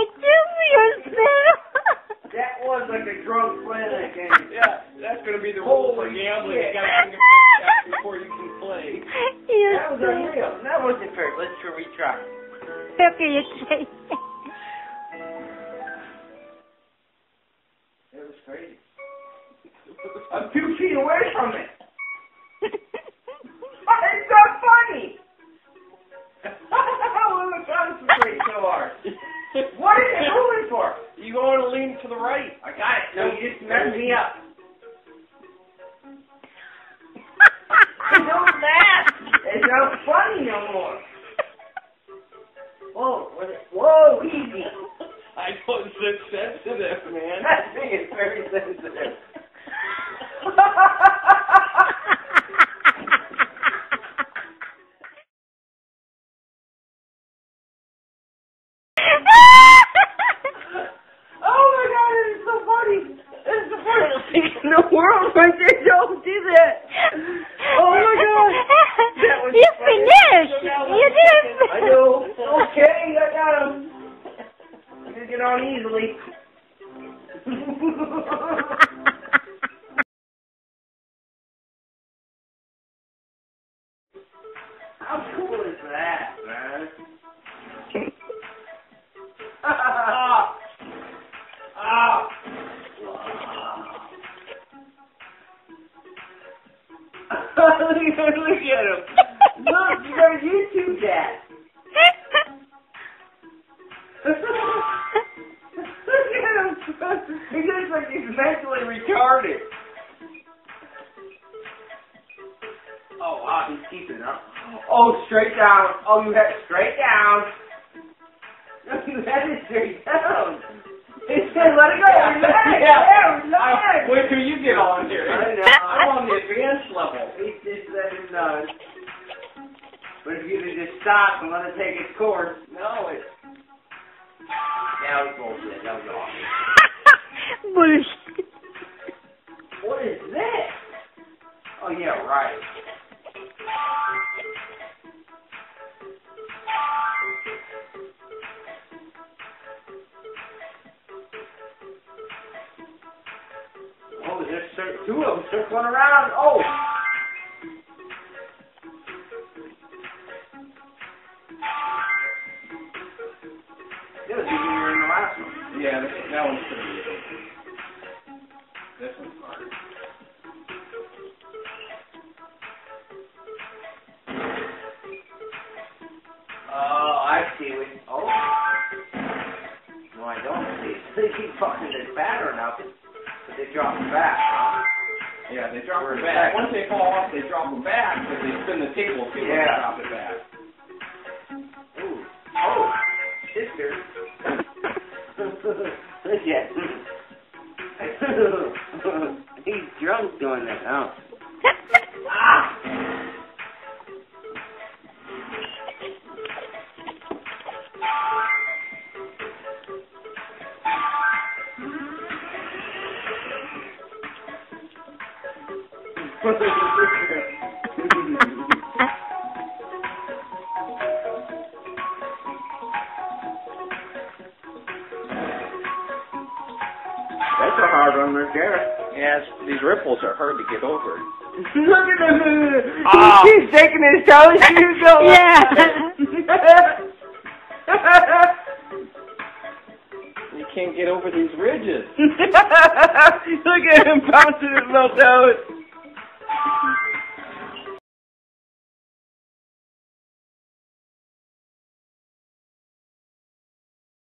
put this in YouTube yourself. That was like a drunk playing that game. Yeah, that's gonna be the rule for gambling. You gotta think about before you can play. you That was unreal. That wasn't fair. Let's try retry. Okay, you say. It was crazy. I'm two feet away from it. It's not funny. I wasn't concentrating so hard. What are you moving for? You want to lean to the right. I got it. No, you just messed me up. Don't laugh. It's not funny no more. Whoa, what is- whoa, easy. I know it's sensitive, man. That thing is very sensitive. Oh my god, it is so funny. It's the funniest thing in the world right there. Don't do that. Oh my god. That was you funny. finished. You did. I know. Okay, I got him. You get on easily. How cool is that, man? Look, at- look at him. Look, you got YouTube that. look at him. He looks like he's mentally retarded. Oh, wow, he's keeping up. Oh, straight down. Oh, you had straight down. No, you had it straight down. He said, let it go. Relax. Yeah. Yeah, relax. I- Wait till you get on here. I know. I'm on the advanced level. He just let him know. But if you'd have just stopped and let it take its course. No, it's That was bullshit. That was awesome. Bullshit. What is this? Oh, yeah, right. Oh, there's two of them circling around. Oh! It was easier in the last one. yeah. That, that one's pretty easy. This one's hard. Oh, uh, I see what. Oh. No, I don't see. They keep fucking this pattern up, but they drop it back. huh? Yeah, they drop it back. back. Once they fall off, they drop them back because they spin the table too. when they drop it back. Look at He's drunk doing that. Oh. Ah! That's a hard one right there. Yeah, these ripples are hard to get over. Look at him. Ah. He's shaking his toes. He's going. Yeah. You can't get over these ridges. Look at him bouncing his little toes.